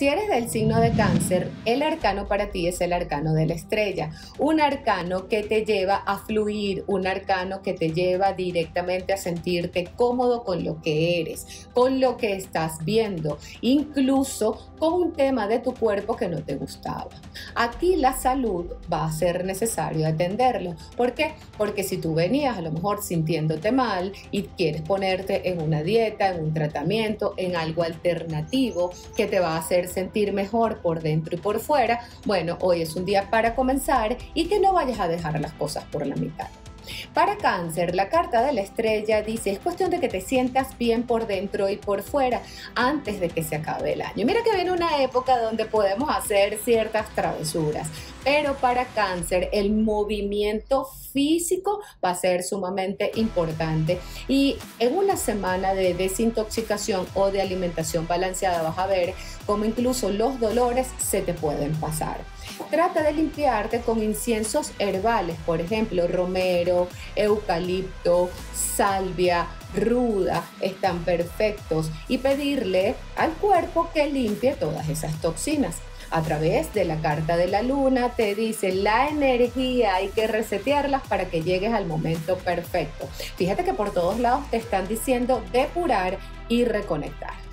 Si eres del signo de cáncer, el arcano para ti es el arcano de la estrella, un arcano que te lleva a fluir, un arcano que te lleva directamente a sentirte cómodo con lo que eres, con lo que estás viendo, incluso con un tema de tu cuerpo que no te gustaba. Aquí la salud va a ser necesario atenderlo. ¿Por qué? Porque si tú venías a lo mejor sintiéndote mal y quieres ponerte en una dieta, en un tratamiento, en algo alternativo que te va a hacer sentir mejor por dentro y por fuera, bueno, hoy es un día para comenzar y que no vayas a dejar las cosas por la mitad. Para cáncer, la carta de la estrella dice, es cuestión de que te sientas bien por dentro y por fuera antes de que se acabe el año. Mira que viene una época donde podemos hacer ciertas travesuras, pero para cáncer el movimiento físico va a ser sumamente importante y en una semana de desintoxicación o de alimentación balanceada vas a ver cómo incluso los dolores se te pueden pasar. Trata de limpiarte con inciensos herbales, por ejemplo, romero, eucalipto, salvia, ruda, están perfectos y pedirle al cuerpo que limpie todas esas toxinas. A través de la carta de la luna te dice la energía hay que resetearlas para que llegues al momento perfecto. Fíjate que por todos lados te están diciendo depurar y reconectar.